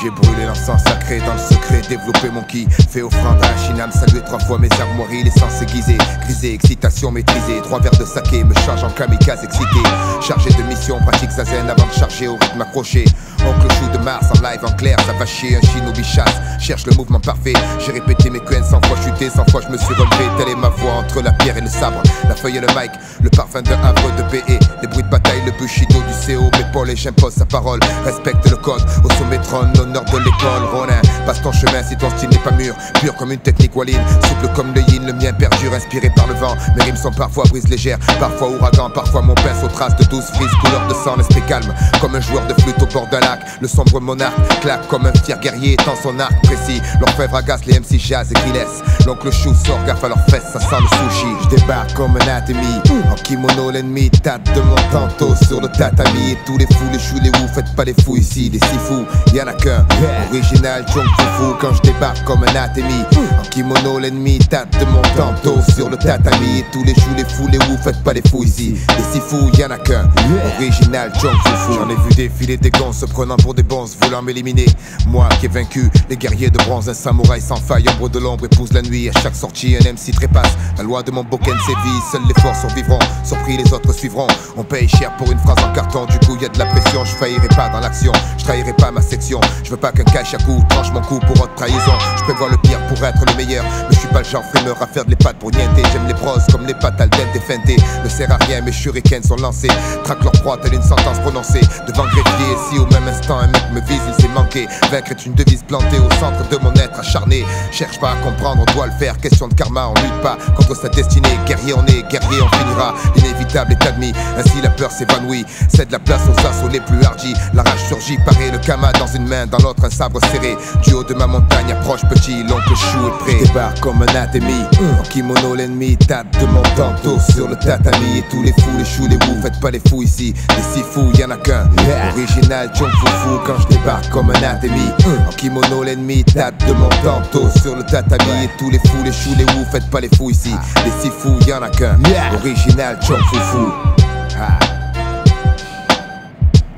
J'ai brûlé l'encens sacré dans le secret, développé mon ki. Fait offrande à Shinam, salué trois fois mes armoiries, l'essence aiguisée. Grisé, excitation maîtrisée. Trois verres de saké me charge en kamikaze excité. Chargé de mission, pratique zazen avant de charger au rythme accroché. Oncle chou de Mars live en clair, ça va chier, un shinobi chasse. Cherche le mouvement parfait. J'ai répété mes quens cent fois chuté, cent fois je me suis relevé. Telle est ma voix entre la pierre et le sabre. La feuille et le mic, le parfum d'un havre de PE. Les bruits de bataille, le bushido du CO. M'épaule et j'impose sa parole. Respecte le code, au sommet trône l'honneur de l'école. Ronin, passe ton chemin si ton style n'est pas mûr. Pur comme une technique walline, souple comme le yin, le mien perdure, inspiré par le vent. Mes rimes sont parfois brise légères, parfois ouragan, parfois mon pince aux traces de douze frises, couleur de sang, l'esprit calme. Comme un joueur de flûte au bord d'un lac, le sombre monarque claque comme un fier guerrier, tend son arc précis. L'orfèvre agace les MC jazz et laisse L'oncle chou sort gaffe à leurs fesses, ça sent le sushi. Je débarque comme un anatomie, en kimono l'ennemi tâte de mon tantôt sur le tatami. Et tous les fous, les choux, les ouf, faites pas les fous ici, des si fous, y'en a qu'un. Original, Jong Fufu, quand je débarque comme un anatomie. En kimono l'ennemi tâte de mon tantôt sur le tatami. Et tous les choux, les fous, les ouf, faites pas les fous ici, des si fous, y'en a qu'un. Original, Jong Fufu. J'en ai vu défiler des gants se prenant pour des bons, voulant m'éliminer. Moi qui ai vaincu les guerriers de bronze, un samouraï sans faille, ombre de l'ombre épouse la nuit. À chaque sortie, un MC trépasse. La loi de mon boken sévit, seuls les forts survivront. Surpris, les autres suivront. On paye cher pour une phrase en carton, du coup y a de la pression. Je faillirai pas dans l'action, je trahirai pas ma section. Je veux pas qu'un cache à coup tranche mon coup pour autre trahison. Prévois le pire pour être le meilleur. Mais je suis pas le genre frimeur à faire de les pattes pour nienter. J'aime les pros comme les pattes al dente feinté. Ne sert à rien, mes shurikens sont lancés. Traque leur proie, telle une sentence prononcée. Devant greffier, si au même instant un mec me vise, il s'est manqué. Vaincre est une devise plantée au centre de mon être acharné. Cherche pas à comprendre, on doit le faire. Question de karma, on lutte pas contre sa destinée. Guerrier on est, guerrier on finira. L'inévitable est admis, ainsi la peur s'évanouit. Cède la place aux assauts les plus hardis. La rage surgit, paraît le kama dans une main, dans l'autre un sabre serré. Du haut de ma montagne approche G, l'oncle Chou est prêt. Débarque comme un atémi. En kimono, l'ennemi tape de mon tantôt sur le tatami. Et tous les fous, les choux, les wou, faites pas les fous ici. Les six fous, y'en a qu'un. Original, John Foufou, quand je débarque comme un atémi. En kimono, l'ennemi tape de mon tantôt sur le tatami. Et tous les fous, les choux, les wou, faites pas les fous ici. Les six fous, y'en a qu'un. Original, John Foufou.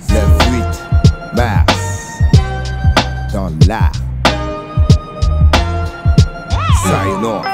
9-8 ah. mars dans l'art. sign off.